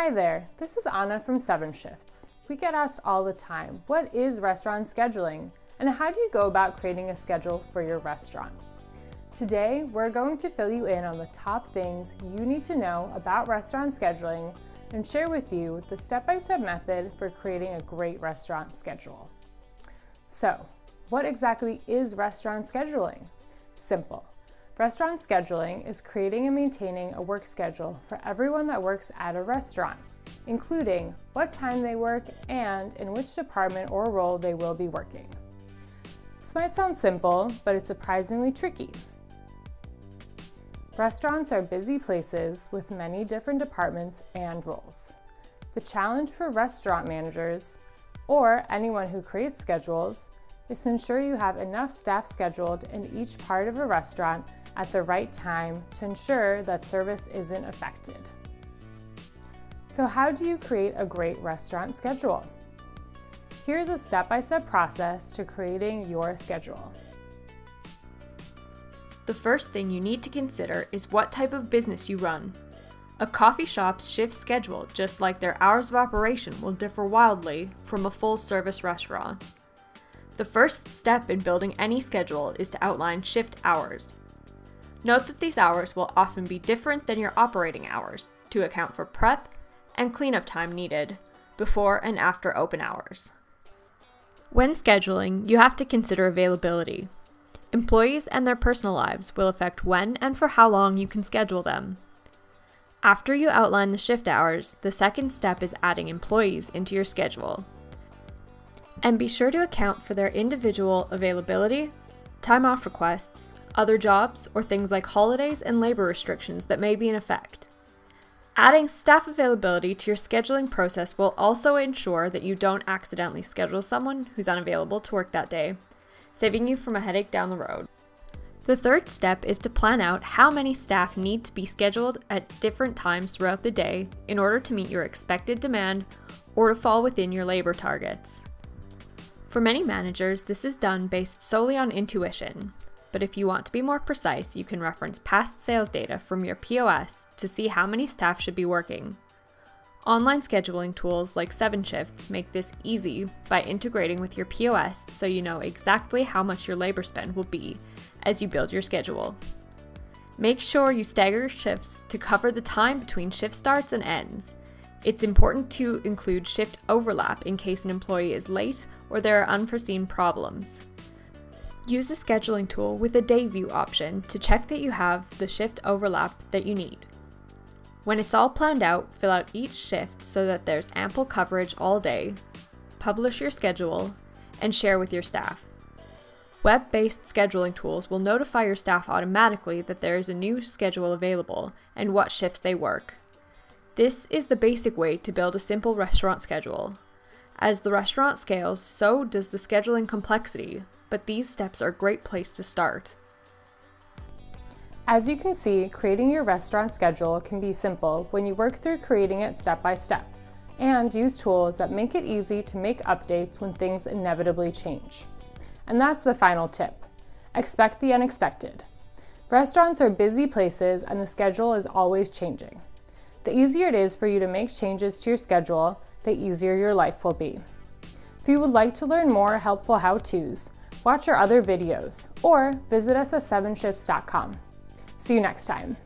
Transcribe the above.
Hi there, this is Anna from Seven Shifts. We get asked all the time, what is restaurant scheduling? And how do you go about creating a schedule for your restaurant? Today, we're going to fill you in on the top things you need to know about restaurant scheduling and share with you the step-by-step method for creating a great restaurant schedule. So, what exactly is restaurant scheduling? Simple. Restaurant scheduling is creating and maintaining a work schedule for everyone that works at a restaurant, including what time they work and in which department or role they will be working. This might sound simple, but it's surprisingly tricky. Restaurants are busy places with many different departments and roles. The challenge for restaurant managers, or anyone who creates schedules, is to ensure you have enough staff scheduled in each part of a restaurant at the right time to ensure that service isn't affected. So, how do you create a great restaurant schedule? Here's a step by step process to creating your schedule. The first thing you need to consider is what type of business you run. A coffee shop's shift schedule, just like their hours of operation, will differ wildly from a full service restaurant. The first step in building any schedule is to outline shift hours. Note that these hours will often be different than your operating hours to account for prep and cleanup time needed before and after open hours. When scheduling, you have to consider availability. Employees and their personal lives will affect when and for how long you can schedule them. After you outline the shift hours, the second step is adding employees into your schedule. And be sure to account for their individual availability, time off requests, other jobs, or things like holidays and labor restrictions that may be in effect. Adding staff availability to your scheduling process will also ensure that you don't accidentally schedule someone who's unavailable to work that day, saving you from a headache down the road. The third step is to plan out how many staff need to be scheduled at different times throughout the day in order to meet your expected demand or to fall within your labor targets. For many managers, this is done based solely on intuition, but if you want to be more precise, you can reference past sales data from your POS to see how many staff should be working. Online scheduling tools like 7Shifts make this easy by integrating with your POS so you know exactly how much your labor spend will be as you build your schedule. Make sure you stagger shifts to cover the time between shift starts and ends. It's important to include shift overlap in case an employee is late or there are unforeseen problems. Use the scheduling tool with the day view option to check that you have the shift overlap that you need. When it's all planned out, fill out each shift so that there's ample coverage all day, publish your schedule, and share with your staff. Web based scheduling tools will notify your staff automatically that there is a new schedule available and what shifts they work. This is the basic way to build a simple restaurant schedule. As the restaurant scales, so does the scheduling complexity, but these steps are a great place to start. As you can see, creating your restaurant schedule can be simple when you work through creating it step by step and use tools that make it easy to make updates when things inevitably change. And that's the final tip. Expect the unexpected. Restaurants are busy places and the schedule is always changing. The easier it is for you to make changes to your schedule, the easier your life will be. If you would like to learn more helpful how-tos, watch our other videos, or visit us at 7shifts.com. See you next time.